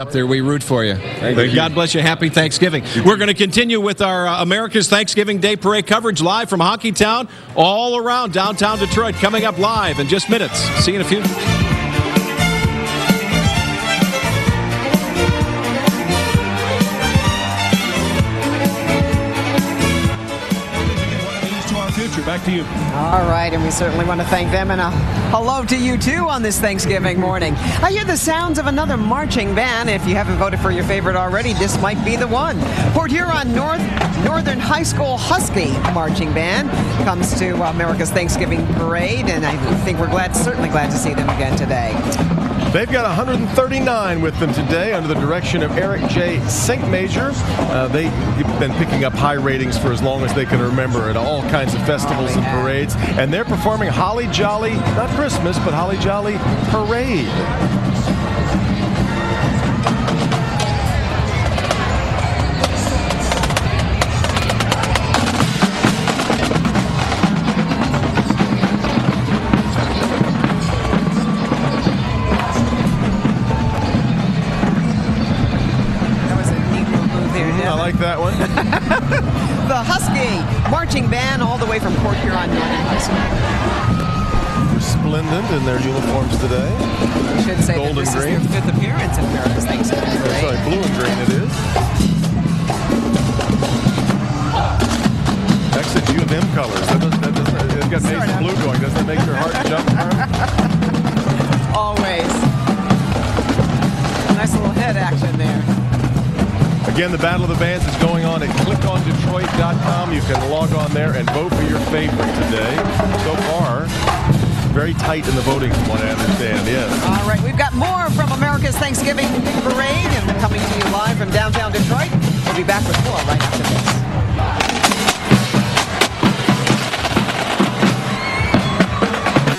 Up there, we root for you. Thank you. God bless you. Happy Thanksgiving. We're going to continue with our uh, America's Thanksgiving Day Parade coverage live from Hockeytown, all around downtown Detroit. Coming up live in just minutes. See you in a few. Back to you. All right, and we certainly want to thank them and a hello to you too on this Thanksgiving morning. I hear the sounds of another marching band. If you haven't voted for your favorite already, this might be the one. Port Huron North Northern High School Husky Marching Band comes to America's Thanksgiving Parade, and I think we're glad, certainly glad to see them again today. They've got 139 with them today under the direction of Eric J. St. Major. Uh, they've been picking up high ratings for as long as they can remember at all kinds of festivals and parades. And they're performing Holly Jolly, not Christmas, but Holly Jolly Parade. I like that one. the Husky marching band all the way from Port Huron Northern High School. Resplendent in their uniforms today. I should say Gold that this and green. is their fifth appearance in America's Thanksgiving Parade. sorry, blue and green it is. Exit U of M colors. That doesn't, that doesn't, it's got Sort navy blue going. Doesn't that make your heart jump? Again, the Battle of the Bands is going on at clickondetroit.com. You can log on there and vote for your favorite today. So far, very tight in the voting from what I understand, yes. All right, we've got more from America's Thanksgiving Parade and we're coming to you live from downtown Detroit. We'll be back with more right after this.